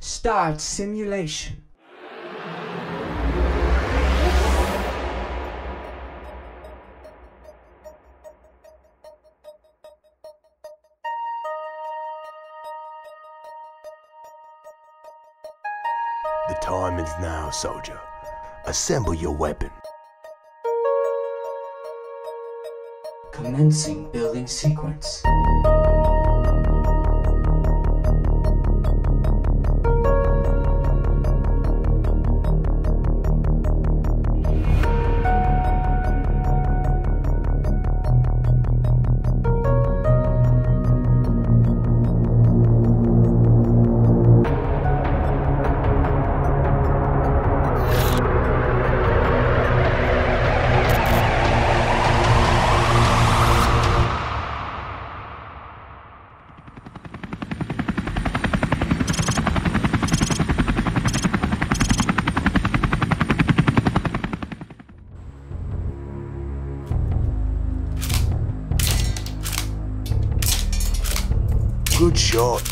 Start simulation. The time is now, soldier. Assemble your weapon. Commencing building sequence. Good shot.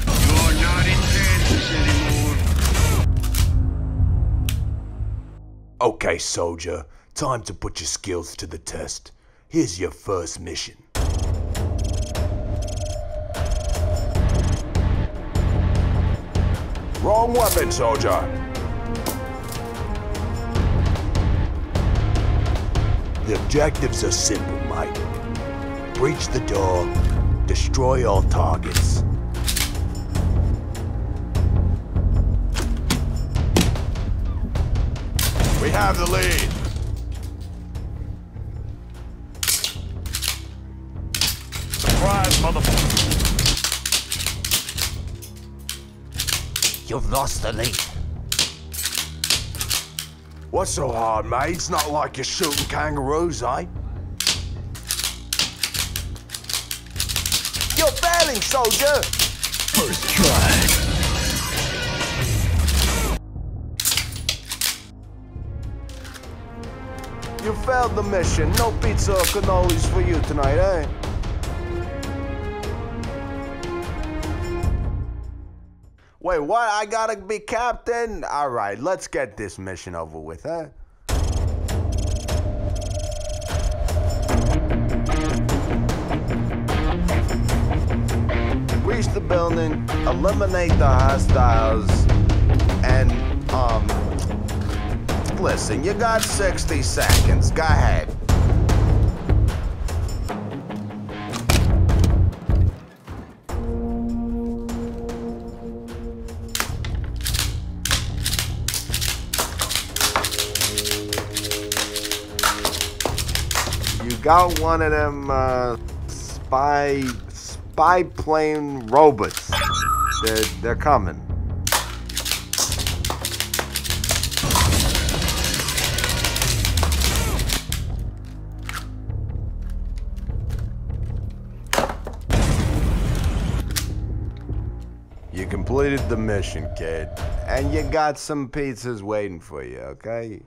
You're not in Kansas anymore. Okay, soldier. Time to put your skills to the test. Here's your first mission. Wrong weapon, soldier. The objectives are simple, mate. Breach the door, destroy all targets. We have the lead. Surprise, motherfucker. You've lost the lead. What's so hard, mate? It's not like you're shooting kangaroos, eh? You're failing, soldier! First try. You failed the mission. No pizza or cannolis for you tonight, eh? Wait, what? I gotta be captain? Alright, let's get this mission over with, huh? Reach the building, eliminate the hostiles, and, um, Listen, you got 60 seconds. Go ahead. Got one of them uh, spy spy plane robots. They're they're coming. You completed the mission, kid. And you got some pizzas waiting for you, okay?